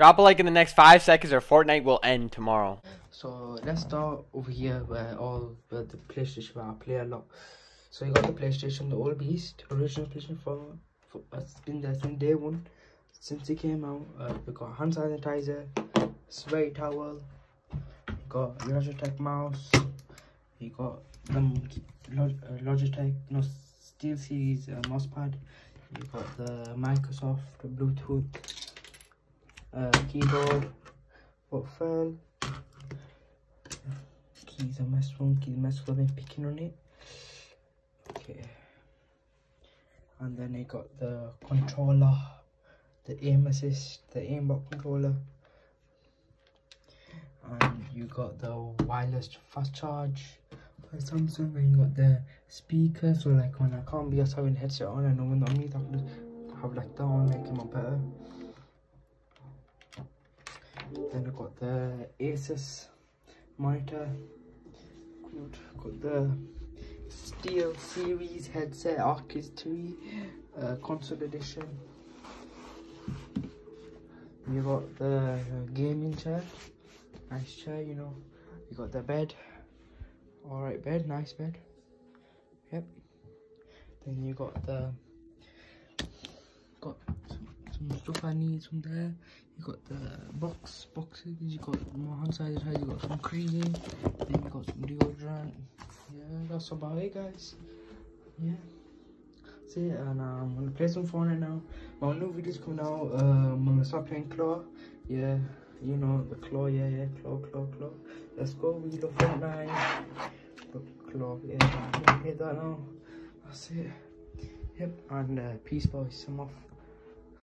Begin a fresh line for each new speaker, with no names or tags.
Drop a like in the next five seconds, or Fortnite will end tomorrow.
So let's start over here where all where the PlayStation where I play a lot. So you got the PlayStation, the old beast, original PlayStation 4. For, it's been there since day one, since it came out. Uh, we got hand sanitizer, spray towel, got Logitech mouse, you got uh, Logitech no Steel Series uh, mouse pad, you got the Microsoft Bluetooth uh, keyboard, what fell keys are messed wrong, keys messed with been picking on it. Okay. And then I got the controller, the aim assist, the aimbot controller. And you got the wireless fast charge by Samsung and you got the speaker so like when I can't be just having headset on and one on me I have like that on make it more better. Got the Asus monitor. Got the Steel Series headset, Arctis 3 uh, console edition. You got the gaming chair, nice chair, you know. You got the bed, alright bed, nice bed. Yep. Then you got the got some, some stuff I need from there. You got the box boxes. You got more hand side. You got some cream. Then you got some deodorant. Yeah, that's about it, guys. Yeah. See, and um, I'm gonna play some Fortnite now. My new video's coming out. Um, I'm gonna start playing Claw. Yeah, you know the Claw. Yeah, yeah, Claw, Claw, Claw. Let's go. We love Fortnite. But Claw. Yeah, hit that now. That's it. Yep. And uh, peace, boys. I'm off.